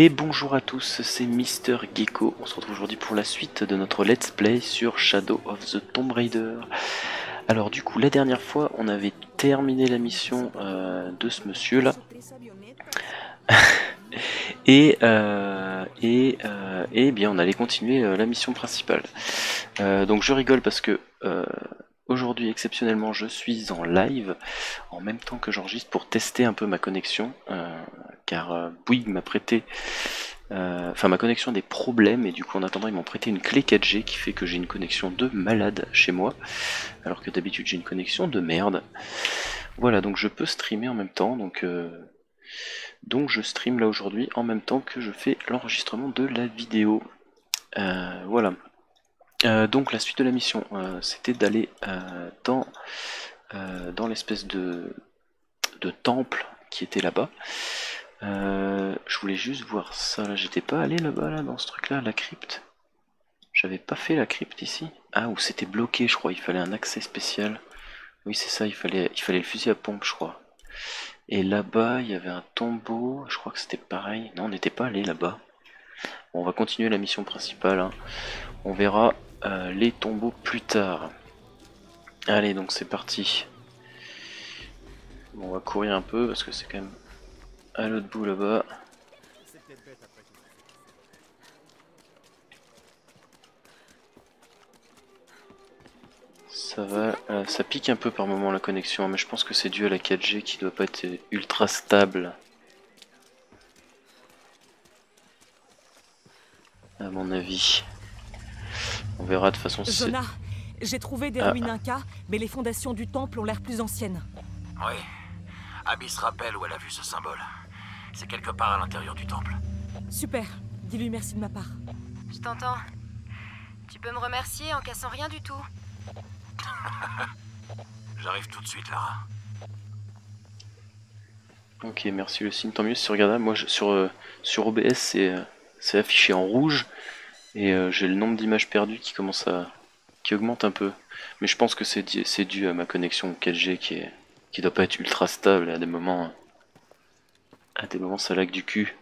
Et bonjour à tous, c'est Mister Gecko. On se retrouve aujourd'hui pour la suite de notre let's play sur Shadow of the Tomb Raider. Alors du coup, la dernière fois, on avait terminé la mission euh, de ce monsieur là. et, euh, et, euh, et bien on allait continuer la mission principale. donc je rigole parce que Aujourd'hui, exceptionnellement, je suis en live en même temps que j'enregistre pour tester un peu ma connexion, euh, car euh, Bouygues m'a prêté, euh, enfin ma connexion a des problèmes et du coup en attendant ils m'ont prêté une clé 4G qui fait que j'ai une connexion de malade chez moi, alors que d'habitude j'ai une connexion de merde. Voilà, donc je peux streamer en même temps, donc donc je stream là aujourd'hui en même temps que je fais l'enregistrement de la vidéo. voilà. Euh, donc la suite de la mission, euh, c'était d'aller euh, dans, dans l'espèce de, de temple qui était là-bas. je voulais juste voir ça, là j'étais pas allé là-bas, là, dans ce truc-là, la crypte. J'avais pas fait la crypte ici. Ah, ou c'était bloqué, je crois, il fallait un accès spécial. Oui, c'est ça, il fallait, il fallait le fusil à pompe, je crois. Et là-bas, il y avait un tombeau, je crois que c'était pareil. Non, on n'était pas allé là-bas. Bon, on va continuer la mission principale. Hein. On verra euh, les tombeaux plus tard. Allez, donc c'est parti. on va courir un peu parce que c'est quand même à l'autre bout là-bas. Ça va, euh, ça pique un peu par moment la connexion, mais je pense que c'est dû à la 4G qui doit pas être ultra stable. À mon avis. On verra de façon... Jonah, j'ai trouvé des ah. ruines Inca, mais les fondations du temple ont l'air plus anciennes. Oui. Abby se rappelle où elle a vu ce symbole. C'est quelque part à l'intérieur du temple. Super. Dis-lui merci de ma part. Je t'entends. Tu peux me remercier en cassant rien du tout. J'arrive tout de suite, Lara. Ok, merci le signe. Tant mieux si regardable. Moi, sur, euh, sur OBS, euh, c'est affiché en rouge. Et euh, j'ai le nombre d'images perdues qui commence à. qui augmente un peu. Mais je pense que c'est dû à ma connexion 4G qui est. qui doit pas être ultra stable à des moments. À des moments ça lag du cul.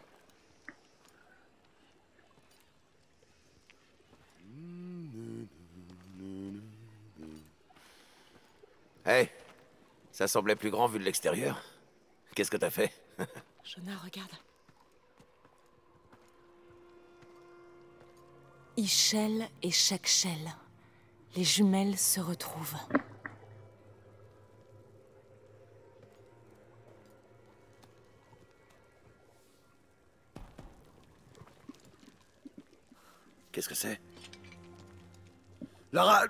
Hey, ça semblait plus grand vu de l'extérieur. Qu'est-ce que t'as fait? Jonah, regarde. Ichel et Shekshel. Les jumelles se retrouvent. Qu'est-ce que c'est? Lara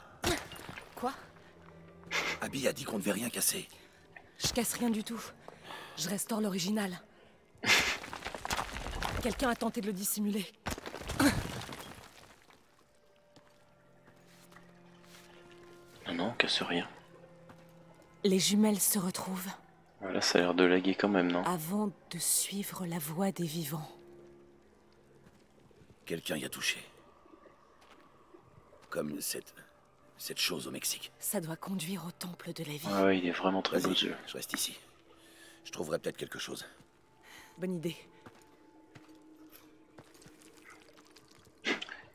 Quoi? Abby a dit qu'on ne devait rien casser. Je casse rien du tout. Je restaure l'original. Quelqu'un a tenté de le dissimuler. Rien. Les jumelles se retrouvent. Voilà, ça a l'air de laguer quand même, non? Avant de suivre la voie des vivants. Quelqu'un y a touché. Comme cette... cette chose au Mexique. Ça doit conduire au temple de la vie. Ouais, il est vraiment très beau Je reste ici. Je trouverai peut-être quelque chose. Bonne idée.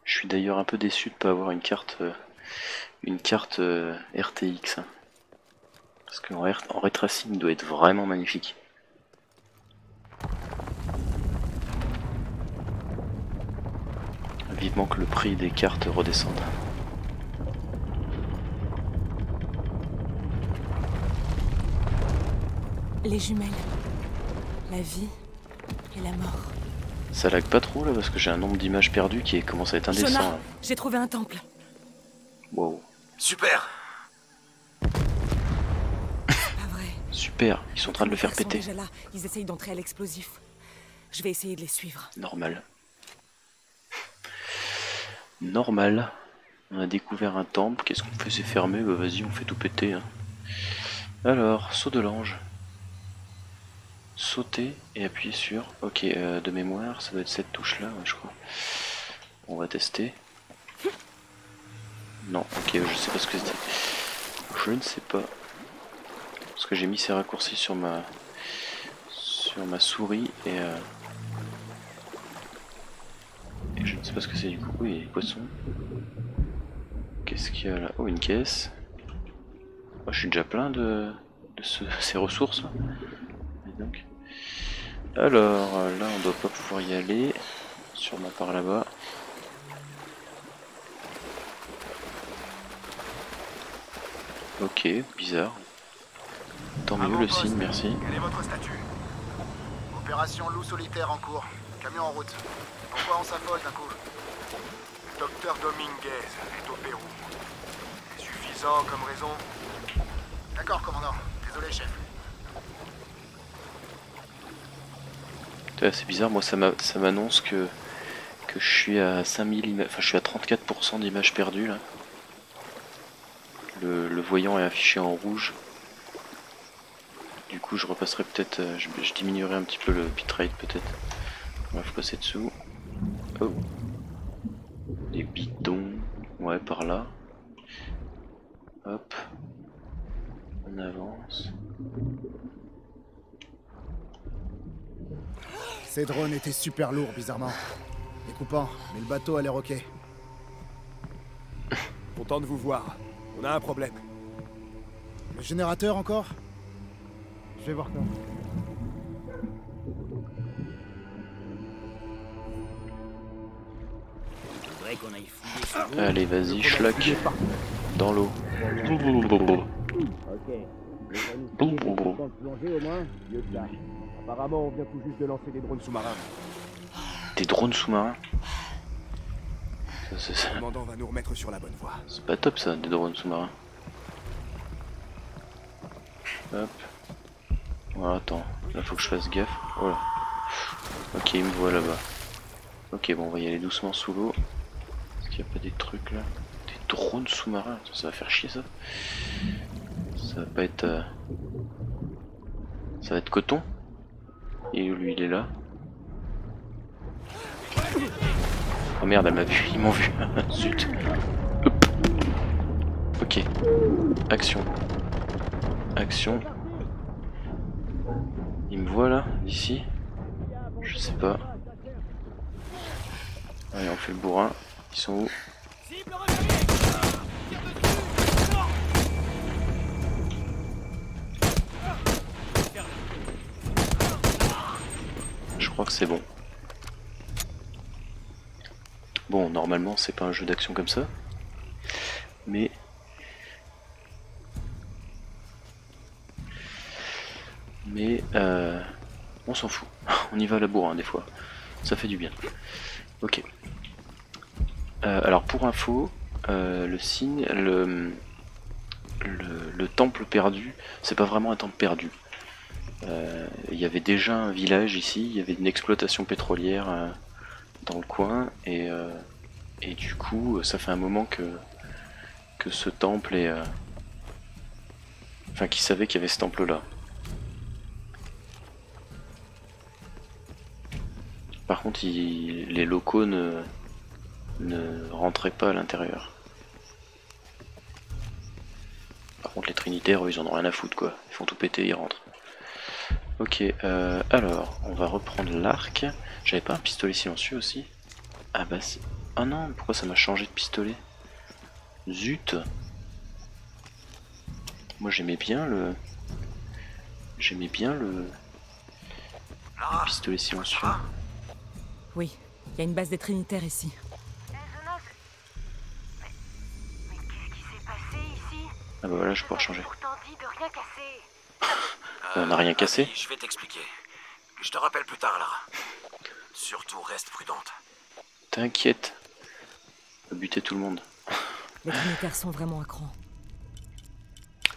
Je suis d'ailleurs un peu déçu de pas avoir une carte euh, une carte euh, RTX. Hein. Parce qu'en en ray tracing doit être vraiment magnifique. Vivement que le prix des cartes redescende. Les jumelles, la vie et la mort. Ça lag pas trop là parce que j'ai un nombre d'images perdues qui commence à être indécent. J'ai trouvé un temple. Wow. Super Pas vrai. Super, ils sont en train de le faire péter. Déjà là. Ils essayent d'entrer à l'explosif. Je vais essayer de les suivre. Normal. Normal. On a découvert un temple. Qu'est-ce qu'on fait? C'est fermé? Bah vas-y, on fait tout péter. Hein. Alors, saut de l'ange. Sauter et appuyer sur. Ok, euh, de mémoire, ça doit être cette touche là, je crois. On va tester. Non, ok, je sais pas ce que c'était. Je ne sais pas. Parce que j'ai mis ces raccourcis sur ma sur ma souris et euh, je ne sais pas ce que c'est du coup. Oui, les poissons. Qu'est-ce qu'il y a là? Oh, une caisse. Moi, je suis déjà plein de, de ces ressources. donc. Alors, là, on doit pas pouvoir y aller. Sûrement par là-bas. Ok, bizarre. Tant mieux le signe, merci. Quel est votre statut? Opération loup solitaire en cours. Camion en route. Pourquoi on s'affole d'un coup? Docteur Dominguez est au Pérou. C'est suffisant comme raison? D'accord, commandant. Désolé, chef. C'est bizarre, moi ça m'annonce que, que je suis à 5000 images, enfin je suis à 34% d'images perdues là. Le, voyant est affiché en rouge. Du coup je repasserai peut-être, euh, je, diminuerai un petit peu le bitrate peut-être. On va passer dessous. Oh. Les bidons. Ouais par là. Hop. On avance. Ces drones étaient super lourds, bizarrement. Découpant, mais le bateau a l'air ok. Content de vous voir. On a un problème. Le générateur encore Je vais voir quand. Allez, vas-y, schlock. Dans l'eau. Apparemment, on vient tout juste de lancer des drones sous-marins. Des drones sous-marins Le commandant va nous remettre sur la bonne voie. C'est pas top ça, des drones sous-marins. Hop. Voilà, attends. Là, faut que je fasse gaffe. Voilà. Ok, il me voit là-bas. Ok, bon, on va y aller doucement sous l'eau. Est-ce qu'il n'y a pas des trucs là? Des drones sous-marins Ça va faire chier ça. Ça va pas être... Euh, ça va être coton Et lui, il est là. Oh merde, elle m'a vu, ils m'ont vu. Zut. Ok. Action. Action. Il me voit là, ici Je sais pas. Allez, on fait le bourrin. Ils sont où? Je crois que c'est bon. Bon, normalement, c'est pas un jeu d'action comme ça. Mais... Mais... Euh, on s'en fout. On y va à la bourre, hein, des fois. Ça fait du bien. Ok. Euh, alors, pour info, euh, le signe... Le, le, temple perdu, c'est pas vraiment un temple perdu. Il y avait déjà un village ici, il y avait une exploitation pétrolière dans le coin et, euh, et du coup ça fait un moment que, que ce temple est... Euh, enfin qui savait qu'il y avait ce temple là. Par contre les locaux ne, ne rentraient pas à l'intérieur. Par contre les trinitaires ils en ont rien à foutre quoi, ils font tout péter, ils rentrent. Ok, euh, alors, on va reprendre l'arc. J'avais pas un pistolet silencieux aussi Ah bah si. Ah non, pourquoi ça m'a changé de pistolet Zut Moi j'aimais bien le... J'aimais bien le... pistolet silencieux. Oui, il y a une base des Trinitaires ici. Ah bah voilà, je pouvoir changer. On n'a rien cassé Je vais t'expliquer. Je te rappelle plus tard, Lara. Surtout, reste prudente. T'inquiète. On va buter tout le monde. Les Trinitaires sont vraiment à cran.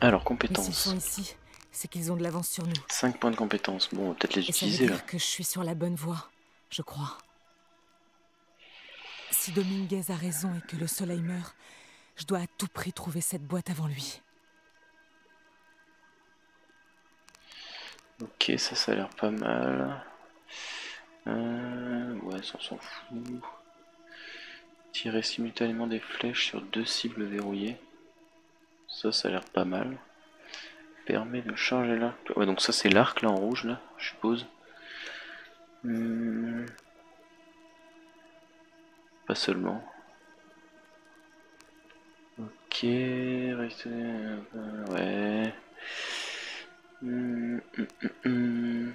Alors, compétences. Ici, c'est qu'ils ont de l'avance sur nous. 5 points de compétences. Bon, on va peut-être les Et utiliser ça veut là. dire que je suis sur la bonne voie, je crois. Si Dominguez a raison et que le soleil meurt, je dois à tout prix trouver cette boîte avant lui. Ok, ça, ça a l'air pas mal. Euh, ouais, ça s'en fout. Tirer simultanément des flèches sur deux cibles verrouillées. Ça, ça a l'air pas mal. Permet de charger l'arc. Ouais, donc ça c'est l'arc là en rouge là, je suppose. Hmm. Pas seulement. Ok, restez... euh, ouais. Hum, hum, hum, hum.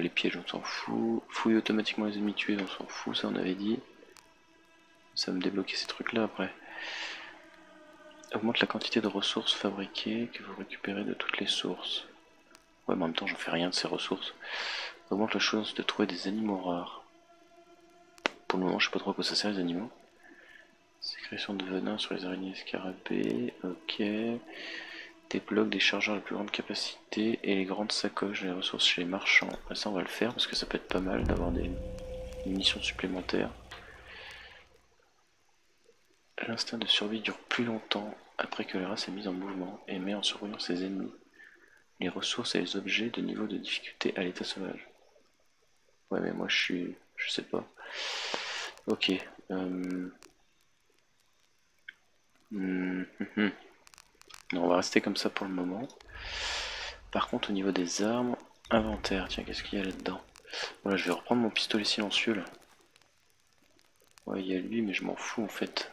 Les pièges, on s'en fout. Fouille automatiquement les ennemis tués, on s'en fout, ça on avait dit. Ça va me débloquer ces trucs là après. Augmente la quantité de ressources fabriquées que vous récupérez de toutes les sources. Ouais, mais en même temps, j'en fais rien de ces ressources. Augmente la chance de trouver des animaux rares. Pour le moment, je sais pas trop à quoi ça sert les animaux. Sécrétion de venin sur les araignées scarabées. Ok. Débloque des chargeurs de plus grande capacité et les grandes sacoches, les ressources chez les marchands. Ah, ça, on va le faire parce que ça peut être pas mal d'avoir des munitions supplémentaires. L'instinct de survie dure plus longtemps après que la race est mise en mouvement et met en surveillance ses ennemis. Les ressources et les objets de niveau de difficulté à l'état sauvage. Ouais mais moi je suis... je sais pas. Ok. Euh... hum, hum, hum. On va rester comme ça pour le moment. Par contre au niveau des armes, inventaire, tiens qu'est-ce qu'il y a là-dedans? Voilà je vais reprendre mon pistolet silencieux là. Ouais il y a lui mais je m'en fous en fait.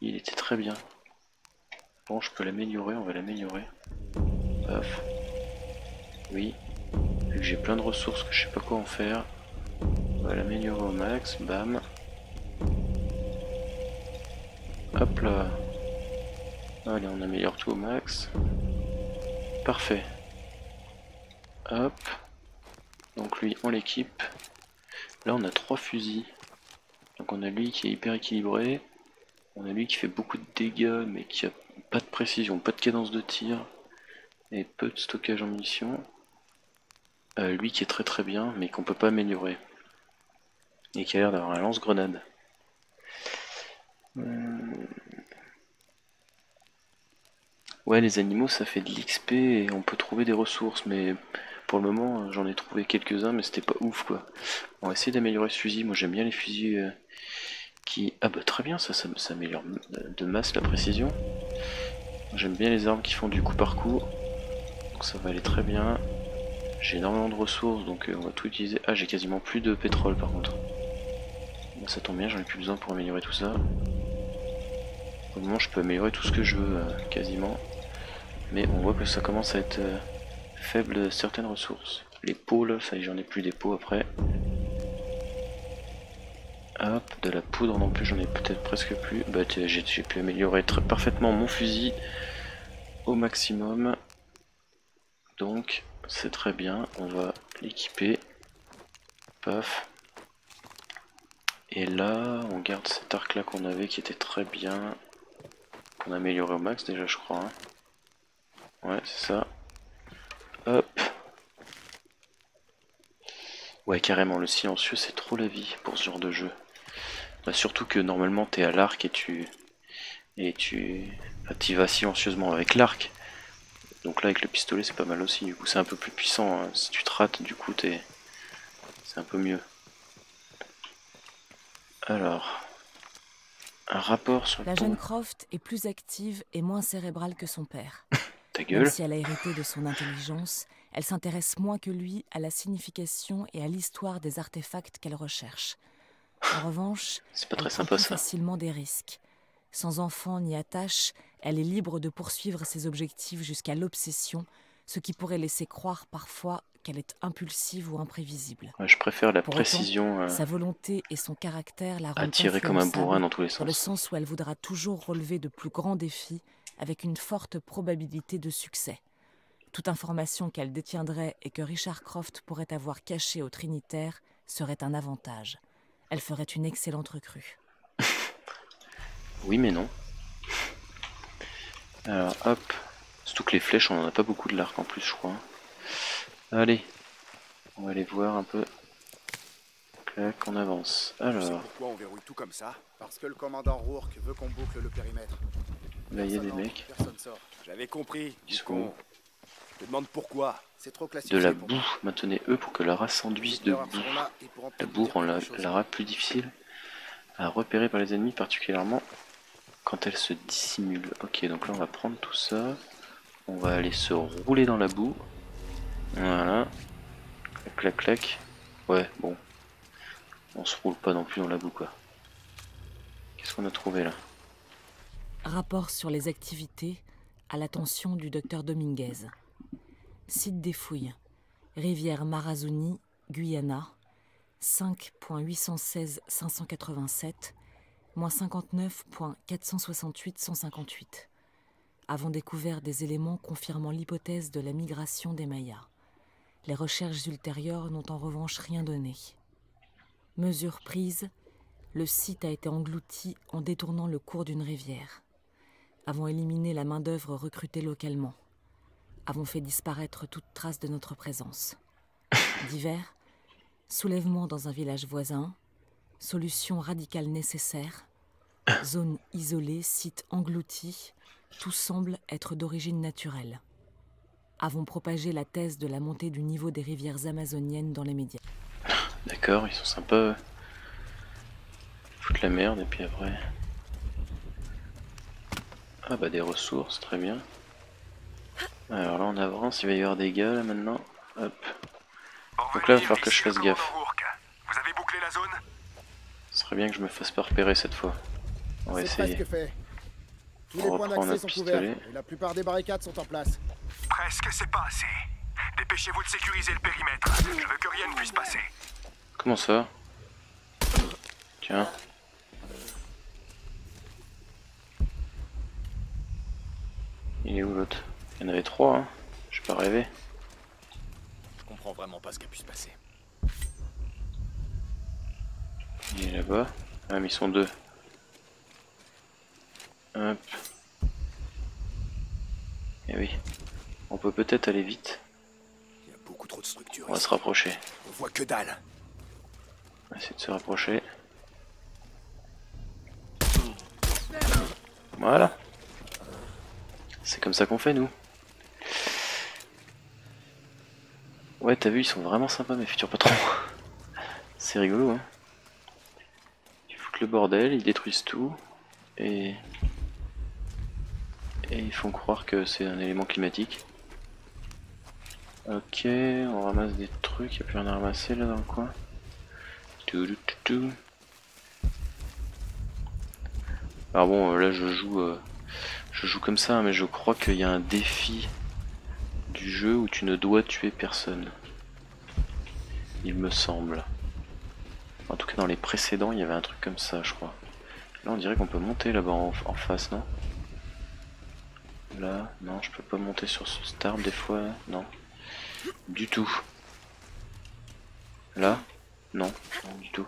Il était très bien. Bon, je peux l'améliorer, on va l'améliorer. Oui. Vu que j'ai plein de ressources que je sais pas quoi en faire. On va l'améliorer au max, bam. Hop là. Allez, on améliore tout au max. Parfait. Hop. Donc lui, on l'équipe. Là, on a trois fusils. Donc on a lui qui est hyper équilibré. On a lui qui fait beaucoup de dégâts mais qui a pas de précision, pas de cadence de tir et peu de stockage en munitions. Euh, lui qui est très très bien mais qu'on peut pas améliorer. Et qui a l'air d'avoir un lance-grenade. Hum. Ouais les animaux ça fait de l'XP et on peut trouver des ressources mais pour le moment j'en ai trouvé quelques-uns mais c'était pas ouf quoi. On va essayer d'améliorer ce fusil, moi j'aime bien les fusils euh, qui... Ah bah très bien, ça, ça, améliore de masse la précision. J'aime bien les armes qui font du coup par coup. Donc ça va aller très bien. J'ai énormément de ressources, donc euh, on va tout utiliser. Ah, j'ai quasiment plus de pétrole par contre. Bon, ça tombe bien, j'en ai plus besoin pour améliorer tout ça. Au moment, je peux améliorer tout ce que je veux, euh, quasiment. Mais on voit que ça commence à être euh, faible certaines ressources. Les pots, là, ça y est, j'en ai plus des pots après. Hop, de la poudre non plus, j'en ai peut-être presque plus. Bah j'ai pu améliorer très parfaitement mon fusil au maximum. Donc c'est très bien, on va l'équiper. Paf. Et là, on garde cet arc là qu'on avait qui était très bien. Qu'on a amélioré au max déjà je crois. Hein. Ouais c'est ça. Hop. Ouais carrément, le silencieux c'est trop la vie pour ce genre de jeu. Bah, surtout que normalement t'es à l'arc et tu et tu bah, vas silencieusement avec l'arc. Donc là avec le pistolet c'est pas mal aussi, du coup c'est un peu plus puissant. Hein. Si tu te rates du coup t'es c'est un peu mieux. Alors un rapport sur La jeune Croft est plus active et moins cérébrale que son père. Ta gueule. Même si elle a hérité de son intelligence, elle s'intéresse moins que lui à la signification et à l'histoire des artefacts qu'elle recherche. En revanche, C'est pas elle très prend sympa ça. facilement des risques. Sans enfant ni attache, elle est libre de poursuivre ses objectifs jusqu'à l'obsession, ce qui pourrait laisser croire parfois qu'elle est impulsive ou imprévisible. Ouais, je préfère la Pour autant, précision euh, Sa volonté et son caractère la rendent tirer comme un bourrin dans tous les dans le sens. sens où elle voudra toujours relever de plus grands défis avec une forte probabilité de succès. Toute information qu'elle détiendrait et que Richard Croft pourrait avoir cachée au Trinitaire serait un avantage. Elle ferait une excellente recrue. Oui mais non. Alors hop. Surtout que les flèches on en a pas beaucoup de l'arc en plus je crois. Allez. On va aller voir un peu. Clac, on avance. Alors, pourquoi on verrouille tout comme ça Parce que le commandant Rourke veut qu'on boucle le périmètre. là il y a des mecs. J'avais compris. Ils sont con. où Je te demande pourquoi. C'est trop classique. De la boue. Maintenez eux pour que la race s'enduise de boue. là La boue rend la, la rate plus difficile à repérer par les ennemis, particulièrement quand elle se dissimule. Ok, donc là on va prendre tout ça. On va aller se rouler dans la boue. Voilà. Clac, clac. Ouais, bon. On se roule pas non plus dans la boue quoi. Qu'est-ce qu'on a trouvé là? Rapport sur les activités à l'attention du docteur Dominguez. Site des fouilles. Rivière Marazoni, Guyana. 5.816 587, moins 59.468 158. Avons découvert des éléments confirmant l'hypothèse de la migration des Mayas. Les recherches ultérieures n'ont en revanche rien donné. Mesure prise, le site a été englouti en détournant le cours d'une rivière. Avons éliminé la main-d'œuvre recrutée localement. Avons fait disparaître toute trace de notre présence. Divers, soulèvement dans un village voisin, solution radicale nécessaire, zone isolée, site englouti, tout semble être d'origine naturelle. Avons propagé la thèse de la montée du niveau des rivières amazoniennes dans les médias. D'accord, ils sont sympas. Foutent la merde et puis après. Ah bah des ressources, très bien. Alors là on avance, il va y avoir des gars là maintenant. Hop. Donc là il va falloir que je fasse gaffe. Vous avez bouclé la zone? Ce serait bien que je me fasse pas repérer cette fois. On va essayer. Tous On les points d'accès sont couverts et la plupart des barricades sont en place. Presque, c'est pas assez. Dépêchez-vous de sécuriser le périmètre. Je veux que rien ne puisse passer. Comment ça Tiens. Il est où l'autre Il y en avait trois, hein J'ai pas rêvé. Je comprends vraiment pas ce qui a pu se passer. Il est là-bas. Ah mais ils sont deux. Hop. Eh oui. On peut peut-être aller vite. Il y a beaucoup trop de structures On va ici. se rapprocher. On voit que dalle. On va essayer de se rapprocher. Voilà. C'est comme ça qu'on fait nous. Ouais, t'as vu, ils sont vraiment sympas mes futurs patrons. C'est rigolo, hein. Ils foutent le bordel, ils détruisent tout. Et... Et ils font croire que c'est un élément climatique. Ok, on ramasse des trucs, y a plus rien à ramasser là dans le coin. Tout, tout, tout. Alors bon, euh, là je joue, euh, je joue comme ça, hein, mais je crois qu'il y a un défi du jeu où tu ne dois tuer personne. Il me semble. En tout cas dans les précédents, il y avait un truc comme ça, je crois. Là on dirait qu'on peut monter là-bas en face, non? Là, non, je peux pas monter sur ce cet arbre des fois, non. Du tout. Là Non, non du tout.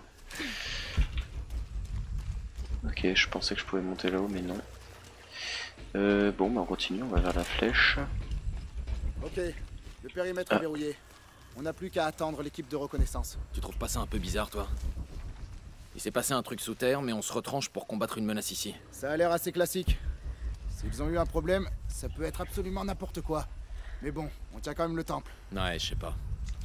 Ok, je pensais que je pouvais monter là-haut, mais non. Euh, bon, bah on continue, on va vers la flèche. Ok, le périmètre Ah. est verrouillé. On n'a plus qu'à attendre l'équipe de reconnaissance. Tu trouves pas ça un peu bizarre, toi? Il s'est passé un truc sous terre, mais on se retranche pour combattre une menace ici. Ça a l'air assez classique. S'ils ont eu un problème, ça peut être absolument n'importe quoi. Mais bon, on tient quand même le temple. Ouais, je sais pas.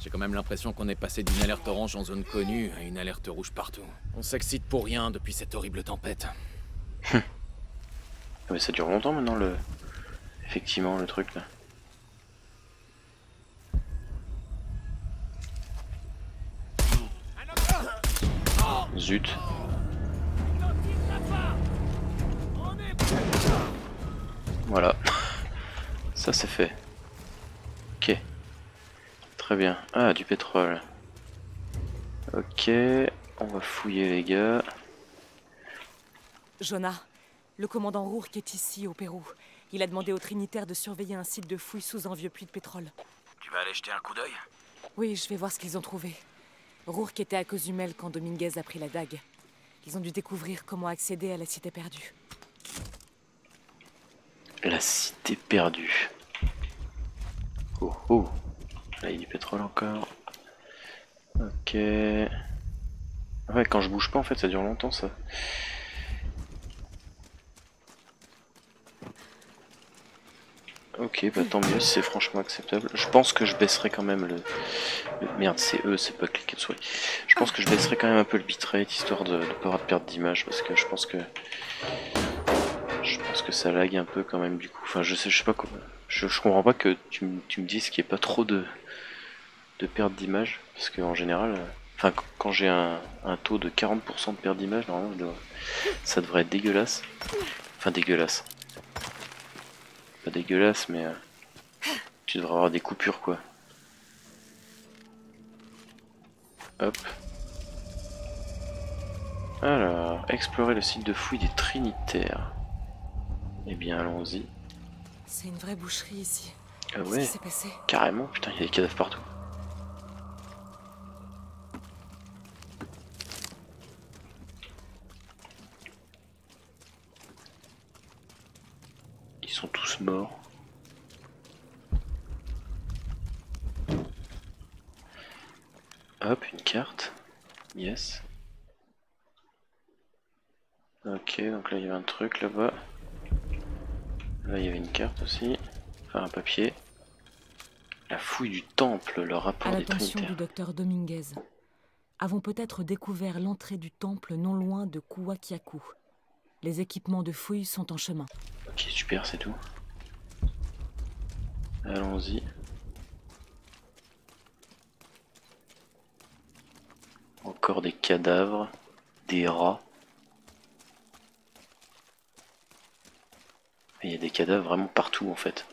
J'ai quand même l'impression qu'on est passé d'une alerte orange en zone connue à une alerte rouge partout. On s'excite pour rien depuis cette horrible tempête. Ah, mais ça dure longtemps maintenant le. Effectivement, le truc là. Zut. Voilà. Ça c'est fait. Ok. Très bien. Ah, du pétrole. Ok. On va fouiller les gars. Jonah, le commandant Rourke est ici, au Pérou. Il a demandé aux Trinitaires de surveiller un site de fouilles sous un vieux puits de pétrole. Tu vas aller jeter un coup d'œil? Oui, je vais voir ce qu'ils ont trouvé. Rourke était à Cozumel quand Dominguez a pris la dague. Ils ont dû découvrir comment accéder à la cité perdue. La cité perdue. Oh oh. Là, il y a du pétrole encore. Ok. Ouais, quand je bouge pas, en fait, ça dure longtemps, ça. Ok, bah tant mieux, c'est franchement acceptable. Je pense que je baisserai quand même le... Merde, c'est eux, c'est pas cliquer de souris. Je pense que je baisserai quand même un peu le bitrate, histoire de ne pas avoir de d'image, parce que je pense que... Pense que ça lag un peu quand même du coup. Enfin, je sais, je sais pas comment. Je, comprends pas que tu, tu me dises qu'il n'y ait pas trop de, de perte d'image. Parce qu'en général, euh, Enfin, quand j'ai un, taux de 40% de perte d'image, normalement, ça devrait être dégueulasse. Enfin, dégueulasse. Pas dégueulasse, mais euh, tu devrais avoir des coupures, quoi. Hop. Alors, explorer le site de fouille des Trinitaires. Eh bien, allons-y. C'est une vraie boucherie ici. Ah ouais, carrément, putain, il y a des cadavres partout. Ils sont tous morts. Hop, une carte. Yes. Ok, donc là il y avait un truc là-bas. Là il y avait une carte aussi. Enfin un papier. La fouille du temple, le rapport à des l'attention du docteur Dominguez. Avons peut-être découvert l'entrée du temple non loin de Kuwakiaku. Les équipements de fouille sont en chemin. Ok, super, c'est tout. Allons-y. Encore des cadavres, des rats. Il y a des cadavres vraiment partout en fait.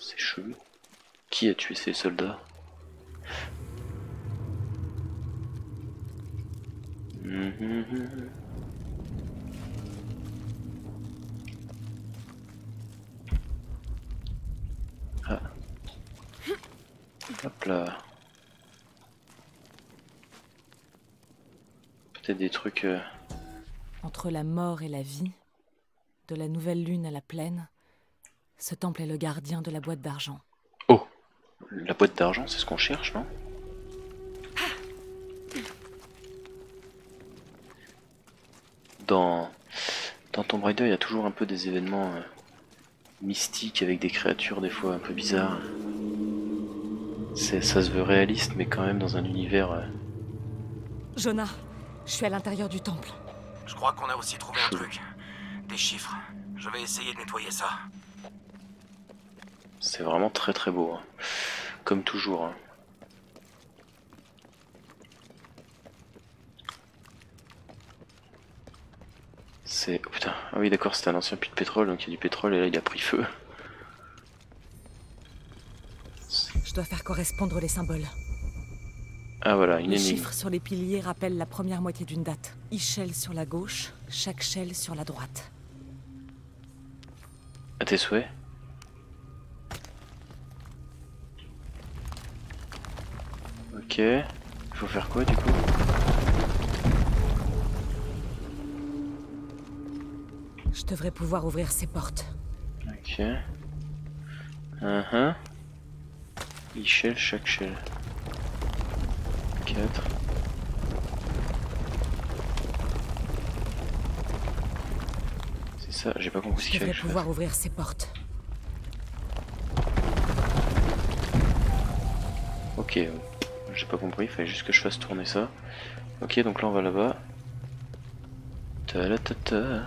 C'est chelou. Qui a tué ces soldats? Ah. Hop là. Peut-être des trucs... Euh, Entre la mort et la vie, de la nouvelle lune à la plaine, ce temple est le gardien de la boîte d'argent. Oh La boîte d'argent, c'est ce qu'on cherche, non? Dans... Dans Tomb Raider, il y a toujours un peu des événements euh, mystiques avec des créatures des fois un peu bizarres. Ça se veut réaliste, mais quand même dans un univers... Euh, Jonah, je suis à l'intérieur du temple. Je crois qu'on a aussi trouvé un truc. Des chiffres. Je vais essayer de nettoyer ça. C'est vraiment très très beau. Hein. Comme toujours. Hein. C'est... Oh putain, ah oui d'accord, c'était un ancien puits de pétrole, donc il y a du pétrole et là il a pris feu. Je dois faire correspondre les symboles. Ah voilà, une Les chiffres sur les piliers rappellent la première moitié d'une date. Ichel sur la gauche, chaque shell sur la droite. À tes souhaits Ok. Il faut faire quoi du coup? Je devrais pouvoir ouvrir ces portes. Ok. Uh -huh. Michel, chaque shell. 4. C'est ça, j'ai pas compris ce qu'il fallait. Je pouvoir ouvrir ces portes. Ok, j'ai pas compris, il fallait juste que je fasse tourner ça. Ok, donc là on va là-bas. Ta -ta -ta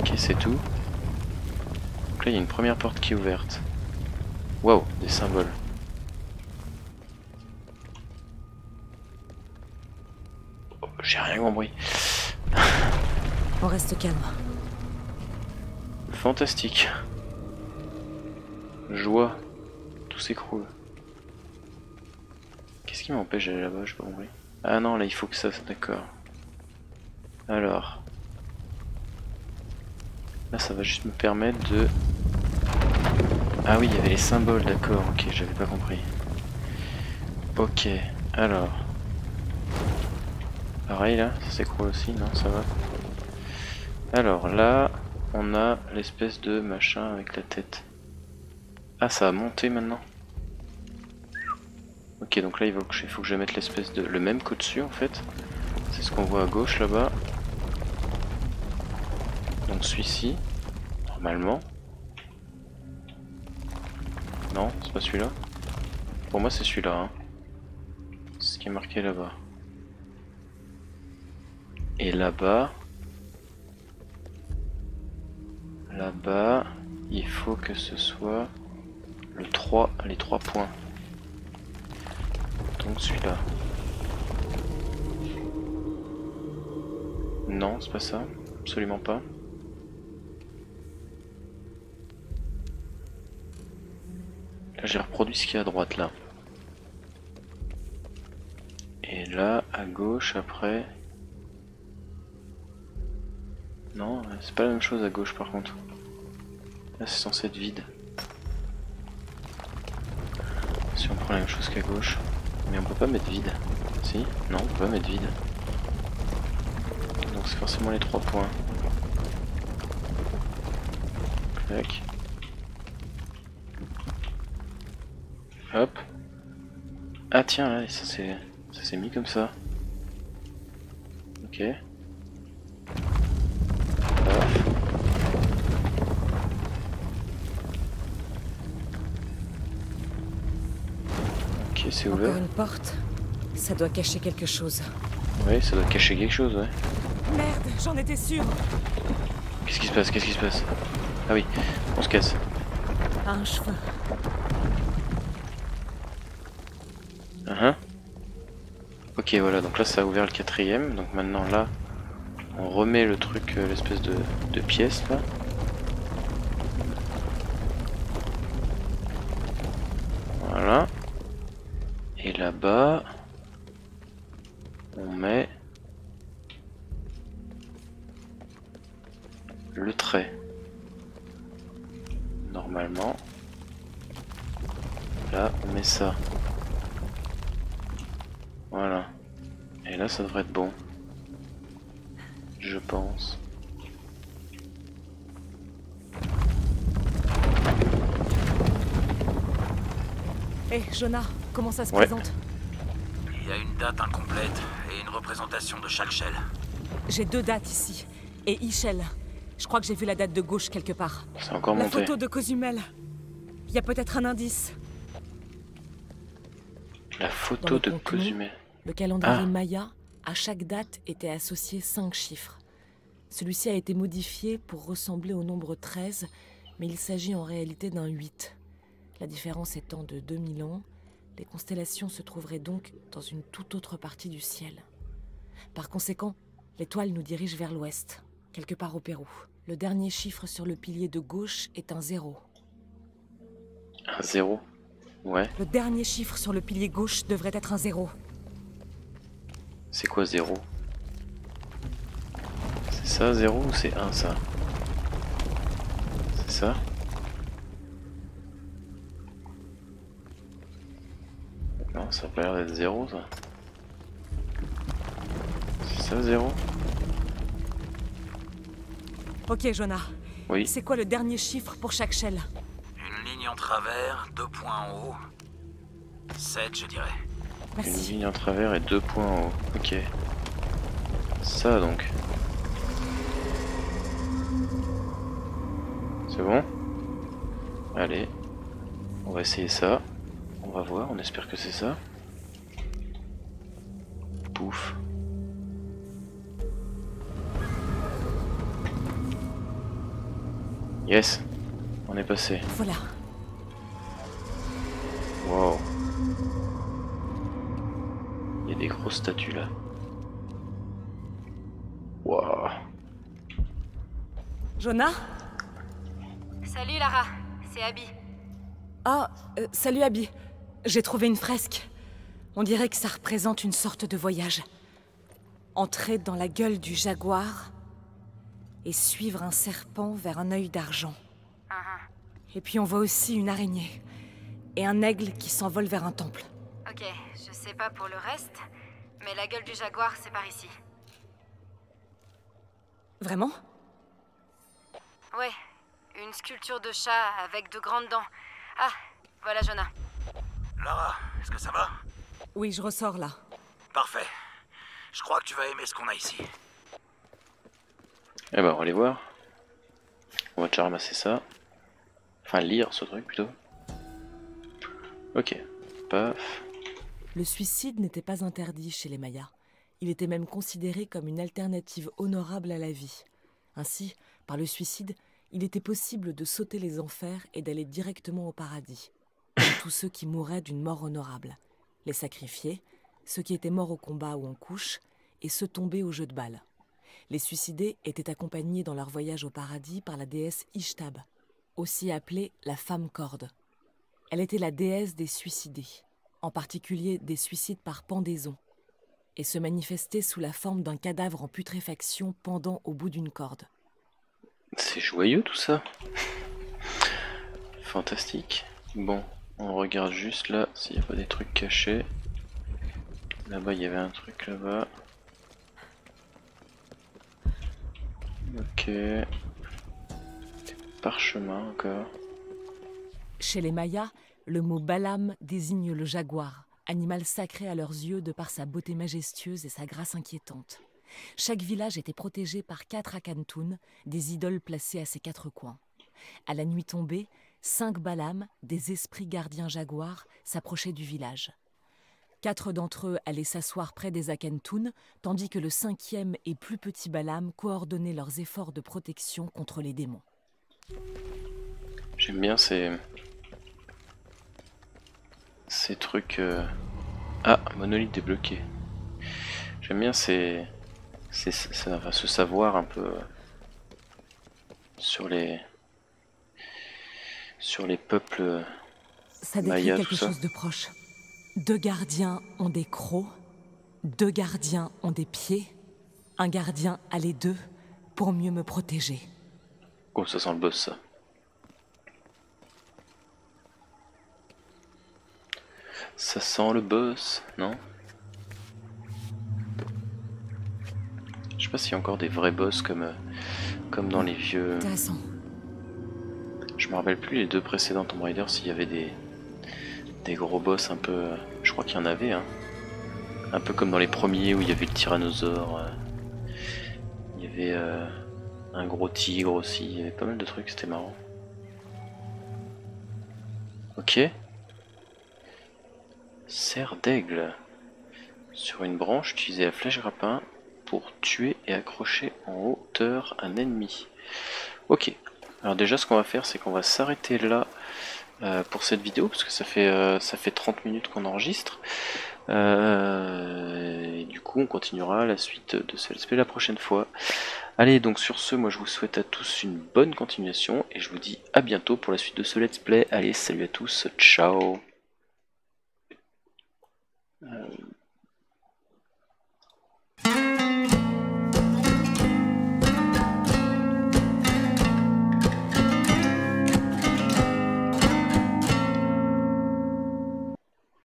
ok, c'est tout. Donc là il y a une première porte qui est ouverte. Waouh, des symboles. Oh, j'ai rien compris. On reste calme. Fantastique. Joie. Tout s'écroule. Qu'est-ce qui m'empêche d'aller là-bas Je pas compris. Ah non, là il faut que ça... D'accord. Alors. Là ça va juste me permettre de... Ah oui, il y avait les symboles, d'accord. Ok, j'avais pas compris. Ok, alors. Pareil là, ça s'écroule aussi, non Ça va Alors là, on a l'espèce de machin avec la tête. Ah, ça a monté maintenant. Ok, donc là il faut que je, faut que je mette l'espèce de... le même qu'au-dessus en fait. C'est ce qu'on voit à gauche là-bas. Donc celui-ci, normalement. Non, c'est pas celui-là. Pour moi c'est celui-là. Hein. C'est ce qui est marqué là-bas. Et là-bas... Là-bas, il faut que ce soit le 3, les 3 points. Donc celui-là. Non, c'est pas ça. Absolument pas. Là j'ai reproduit ce qu'il y a à droite là. Et là, à gauche, après... Non, c'est pas la même chose à gauche par contre. Là c'est censé être vide. Si on prend la même chose qu'à gauche. Mais on peut pas mettre vide. Si? Non, on peut pas mettre vide. Donc c'est forcément les trois points. Clac. Hop. Ah tiens là, ça s'est mis comme ça. Ok. Ok, c'est ouvert. Encore une porte. Ça doit cacher quelque chose. Oui, ça doit cacher quelque chose, ouais. Merde, j'en étais sûr. Qu'est-ce qui se passe Qu'est-ce qui se passe? Ah oui, on se casse. Un cheveu. Uh -huh. Ok, voilà, donc là ça a ouvert le quatrième. Donc maintenant là, on remet le truc, euh, l'espèce de, de pièce là. On met le trait. Normalement, là, on met ça. Voilà. Et là, ça devrait être bon. Je pense. Hé, Jonah, comment ça se Ouais. présente? Il y a une date incomplète et une représentation de chaque shell. J'ai deux dates ici. Et Ichel. Je crois que j'ai vu la date de gauche quelque part. C'est encore La monté. photo de Cozumel. Il y a peut-être un indice. La photo le de contenu, Cozumel. Le calendrier Ah. Maya, à chaque date, était associé cinq chiffres. Celui-ci a été modifié pour ressembler au nombre 13, mais il s'agit en réalité d'un 8. La différence étant de 2000 ans, les constellations se trouveraient donc dans une toute autre partie du ciel. Par conséquent, l'étoile nous dirige vers l'ouest, quelque part au Pérou. Le dernier chiffre sur le pilier de gauche est un 0. Un zéro. Ouais. Le dernier chiffre sur le pilier gauche devrait être un 0. C'est quoi zéro C'est ça zéro ou c'est un ça? C'est ça? Ça a pas l'air d'être zéro ça. C'est ça zéro? Ok, Jonah. Oui. C'est quoi le dernier chiffre pour chaque shell? Une ligne en travers, deux points en haut. 7, je dirais. Une Merci. ligne en travers et deux points en haut. Ok. Ça donc. C'est bon? Allez. On va essayer ça. On va voir, on espère que c'est ça. Pouf. Yes On est passé. Voilà. Wow. Il y a des grosses statues là. Wow. Jonah Salut Lara, c'est Abby. Ah, euh, salut Abby. J'ai trouvé une fresque. On dirait que ça représente une sorte de voyage. Entrer dans la gueule du jaguar et suivre un serpent vers un œil d'argent. Et puis on voit aussi une araignée et un aigle qui s'envole vers un temple. Ok, je sais pas pour le reste, mais la gueule du jaguar, c'est par ici. Vraiment? Ouais, une sculpture de chat avec de grandes dents. Ah, voilà Jonah. Lara, est-ce que ça va? Oui, je ressors là. Parfait. Je crois que tu vas aimer ce qu'on a ici. Eh ben on va aller voir. On va déjà ramasser ça. Enfin lire ce truc plutôt. Ok. Paf. Le suicide n'était pas interdit chez les Mayas. Il était même considéré comme une alternative honorable à la vie. Ainsi, par le suicide, il était possible de sauter les enfers et d'aller directement au paradis. Tous ceux qui mouraient d'une mort honorable, les sacrifiés, ceux qui étaient morts au combat ou en couche, et ceux tombés au jeu de balle. Les suicidés étaient accompagnés dans leur voyage au paradis par la déesse Ishtab, aussi appelée la femme corde. Elle était la déesse des suicidés, en particulier des suicides par pendaison, et se manifestait sous la forme d'un cadavre en putréfaction pendant au bout d'une corde. C'est joyeux tout ça. Fantastique. Bon, on regarde juste là s'il n'y a pas des trucs cachés. Là-bas, il y avait un truc là-bas. Ok. Parchemin encore. Chez les Mayas, le mot Balam désigne le jaguar, animal sacré à leurs yeux de par sa beauté majestueuse et sa grâce inquiétante. Chaque village était protégé par quatre akantuns, des idoles placées à ses quatre coins. À la nuit tombée, cinq Balam, des esprits gardiens jaguars, s'approchaient du village. Quatre d'entre eux allaient s'asseoir près des Akentoun, tandis que le cinquième et plus petit Balam coordonnait leurs efforts de protection contre les démons. J'aime bien ces... Ces trucs... euh, Ah, monolithe débloqué. J'aime bien ces... ces... ces- enfin, ce savoir un peu... euh, Sur les... Sur les peuples... Ça décrit Maya, quelque ça. chose de proche. Deux gardiens ont des crocs, deux gardiens ont des pieds, un gardien a les deux pour mieux me protéger. Oh, ça sent le boss, ça. Ça sent le boss, non? Je sais pas s'il y a encore des vrais boss comme, euh, comme dans les vieux... Intéressant. Je me rappelle plus les deux précédents Tomb Raider s'il y avait des, des gros boss un peu... Je crois qu'il y en avait, hein. Un peu comme dans les premiers où il y avait le tyrannosaure. euh, Il y avait euh, un gros tigre aussi. Il y avait pas mal de trucs, c'était marrant. Ok. Serre d'aigle. Sur une branche, utilisez la flèche grappin pour tuer et accrocher en hauteur un ennemi. Ok. Alors déjà ce qu'on va faire c'est qu'on va s'arrêter là euh, pour cette vidéo parce que ça fait, euh, 30 minutes qu'on enregistre. Euh, et du coup on continuera la suite de ce let's LSP la prochaine fois. Allez donc sur ce moi je vous souhaite à tous une bonne continuation et je vous dis à bientôt pour la suite de ce let's play. Allez salut à tous, ciao